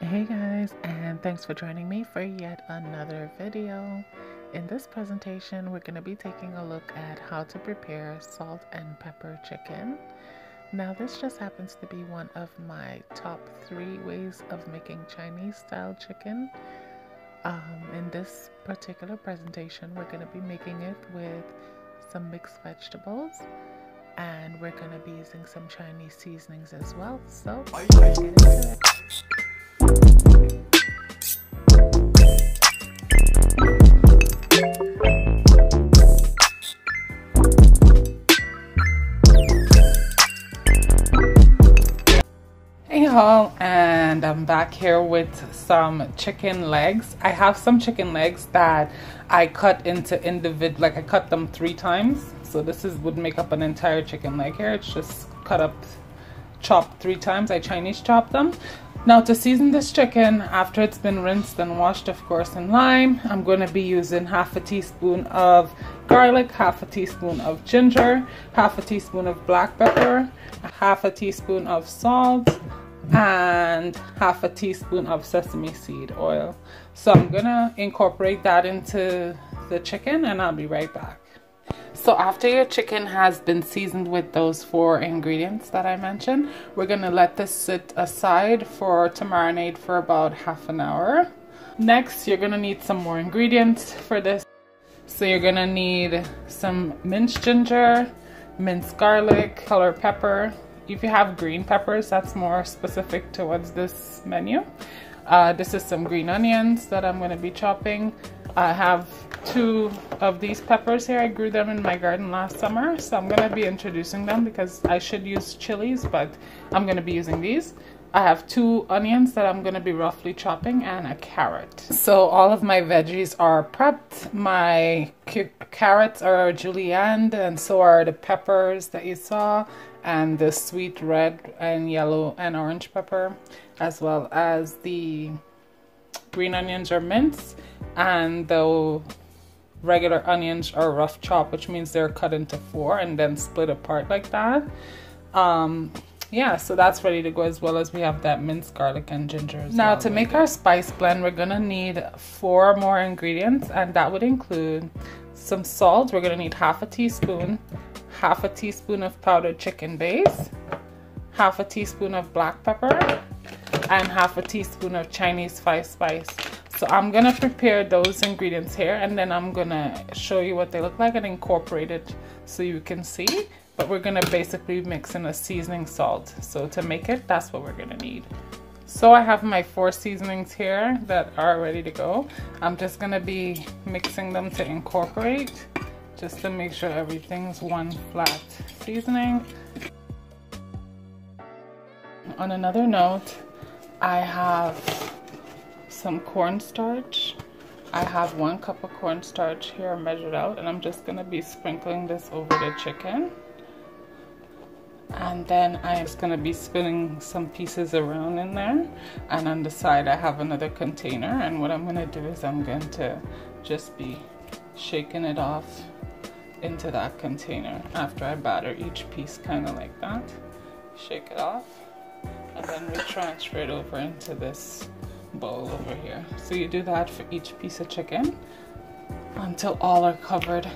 Hey guys, and thanks for joining me for yet another video. In this presentation, we're going to be taking a look at how to prepare salt and pepper chicken. Now, this just happens to be one of my top three ways of making Chinese style chicken. Um, in this particular presentation, we're going to be making it with some mixed vegetables and we're going to be using some Chinese seasonings as well. So, and I'm back here with some chicken legs. I have some chicken legs that I cut into individual, like I cut them three times. So this is would make up an entire chicken leg here. It's just cut up, chopped three times. I Chinese chopped them. Now to season this chicken, after it's been rinsed and washed, of course, in lime, I'm going to be using half a teaspoon of garlic, half a teaspoon of ginger, half a teaspoon of black pepper, half a teaspoon of salt, and half a teaspoon of sesame seed oil. So I'm gonna incorporate that into the chicken and I'll be right back. So after your chicken has been seasoned with those four ingredients that I mentioned, we're gonna let this sit aside for to marinate for about half an hour. Next, you're gonna need some more ingredients for this. So you're gonna need some minced ginger, minced garlic, color pepper. If you have green peppers, that's more specific towards this menu. Uh, this is some green onions that I'm gonna be chopping. I have two of these peppers here. I grew them in my garden last summer, so I'm gonna be introducing them because I should use chilies, but I'm gonna be using these. I have two onions that I'm gonna be roughly chopping and a carrot. So all of my veggies are prepped. My carrots are julienne and so are the peppers that you saw and the sweet red and yellow and orange pepper as well as the green onions are minced and the regular onions are rough chop which means they're cut into four and then split apart like that um, yeah so that's ready to go as well as we have that minced garlic and ginger now well to make our spice blend we're gonna need four more ingredients and that would include some salt we're gonna need half a teaspoon half a teaspoon of powdered chicken base half a teaspoon of black pepper and half a teaspoon of Chinese five spice. So I'm gonna prepare those ingredients here and then I'm gonna show you what they look like and incorporate it so you can see. But we're gonna basically mix in a seasoning salt. So to make it, that's what we're gonna need. So I have my four seasonings here that are ready to go. I'm just gonna be mixing them to incorporate just to make sure everything's one flat seasoning. On another note, I have some cornstarch. I have one cup of cornstarch here measured out and I'm just to be sprinkling this over the chicken. And then I'm just going to be spinning some pieces around in there. And on the side I have another container and what I'm going to do is I'm going to just be shaking it off into that container after I batter each piece kind of like that. Shake it off and then we transfer it over into this bowl over here. So you do that for each piece of chicken until all are covered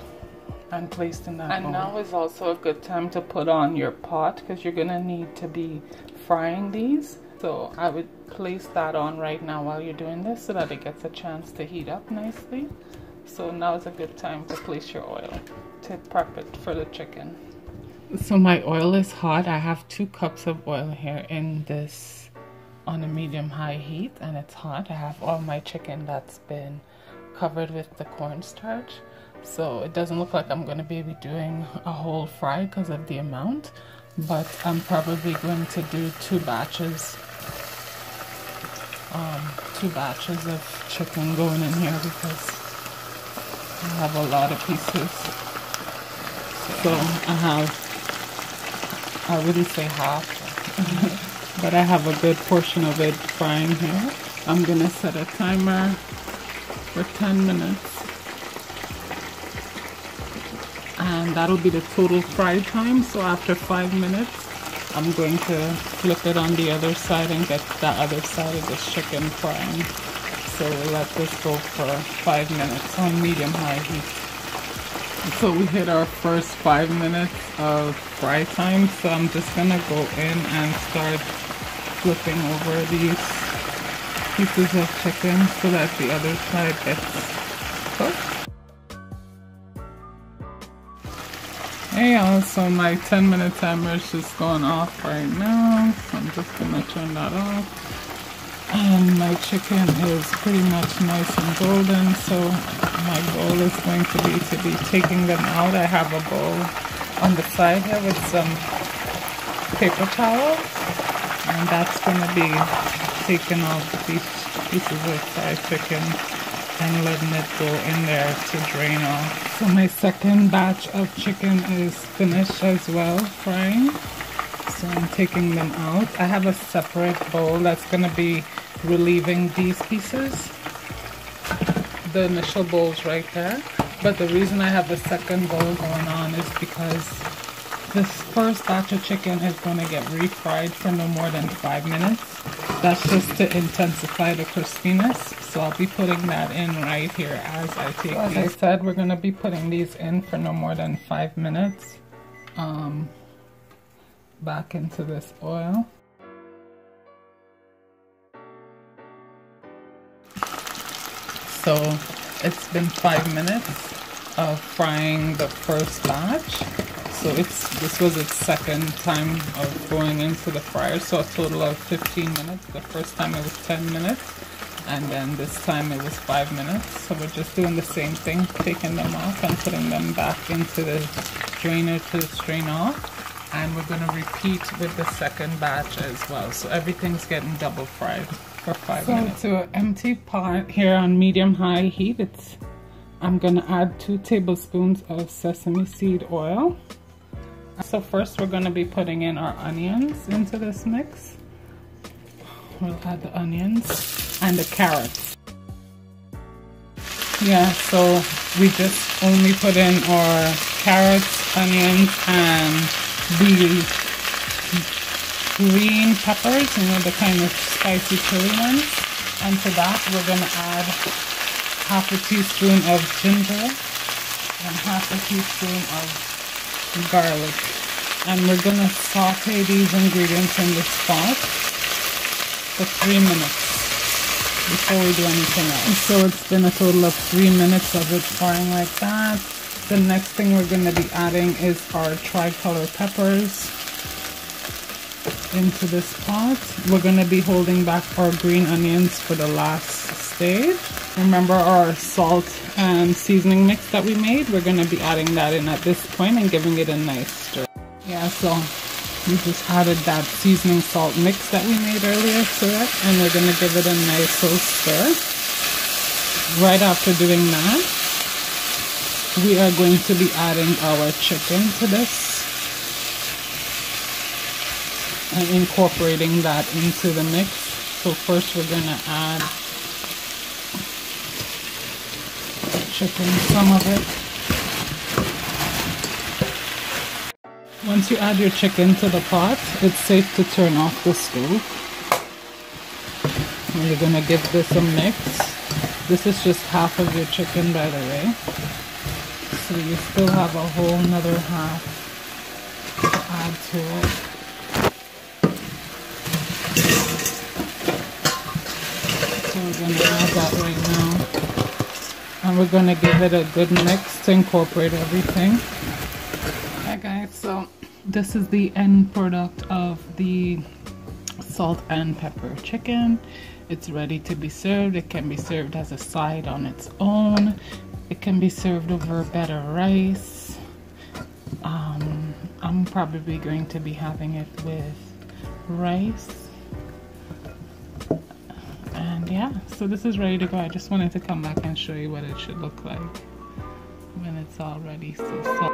and placed in that and bowl. now is also a good time to put on your pot because you're gonna need to be frying these. So I would place that on right now while you're doing this so that it gets a chance to heat up nicely. So now is a good time to place your oil to prep it for the chicken. So my oil is hot. I have two cups of oil here in this on a medium high heat and it's hot. I have all my chicken that's been covered with the cornstarch. So it doesn't look like I'm going to be doing a whole fry because of the amount. But I'm probably going to do two batches. Um, two batches of chicken going in here because I have a lot of pieces. So I have I wouldn't say half, but I have a good portion of it frying here. I'm gonna set a timer for 10 minutes. And that'll be the total fry time. So after five minutes, I'm going to flip it on the other side and get the other side of the chicken frying. So we'll let this go for five minutes on medium high heat. So we hit our first five minutes of fry time. So I'm just gonna go in and start flipping over these pieces of chicken so that the other side gets Y'all, so my 10 minute timer is just going off right now. So I'm just gonna turn that off. And my chicken is pretty much nice and golden, so my goal is going to be to be taking them out. I have a bowl on the side here with some paper towel, and that's gonna be taking off these pieces of fried chicken and letting it go in there to drain off. So my second batch of chicken is finished as well frying. So I'm taking them out. I have a separate bowl that's going to be relieving these pieces. The initial bowl's right there. But the reason I have the second bowl going on is because this first batch of chicken is going to get refried for no more than five minutes. That's just to intensify the crispiness. So I'll be putting that in right here as I take so As I said, we're going to be putting these in for no more than five minutes. Um, back into this oil. So it's been five minutes of frying the first batch so it's this was its second time of going into the fryer so a total of 15 minutes. The first time it was 10 minutes and then this time it was five minutes. So we're just doing the same thing taking them off and putting them back into the strainer to strain off. And we're going to repeat with the second batch as well. So everything's getting double fried for five so minutes. so to an empty pot here on medium high heat it's I'm gonna add two tablespoons of sesame seed oil so first we're going to be putting in our onions into this mix. We'll add the onions and the carrots. Yeah, so we just only put in our carrots, onions, and the green peppers, you know, the kind of spicy chili ones. And to that, we're going to add half a teaspoon of ginger and half a teaspoon of garlic. And we're gonna saute these ingredients in this pot for three minutes before we do anything else. So it's been a total of three minutes of it frying like that. The next thing we're gonna be adding is our tricolor peppers into this pot. We're gonna be holding back our green onions for the last stage. Remember our salt and seasoning mix that we made? We're going to be adding that in at this point and giving it a nice stir. Yeah, so we just added that seasoning salt mix that we made earlier to it and we're going to give it a nice little stir. Right after doing that, we are going to be adding our chicken to this and incorporating that into the mix. So first we're going to add chicken, some of it. Once you add your chicken to the pot, it's safe to turn off the stove. And you're gonna give this a mix. This is just half of your chicken by the way. So you still have a whole another half to add to it. So we're gonna add that right now and we're going to give it a good mix to incorporate everything. Okay guys. So this is the end product of the salt and pepper chicken. It's ready to be served. It can be served as a side on its own. It can be served over better rice. Um, I'm probably going to be having it with rice yeah so this is ready to go. I just wanted to come back and show you what it should look like when it's all ready. So, so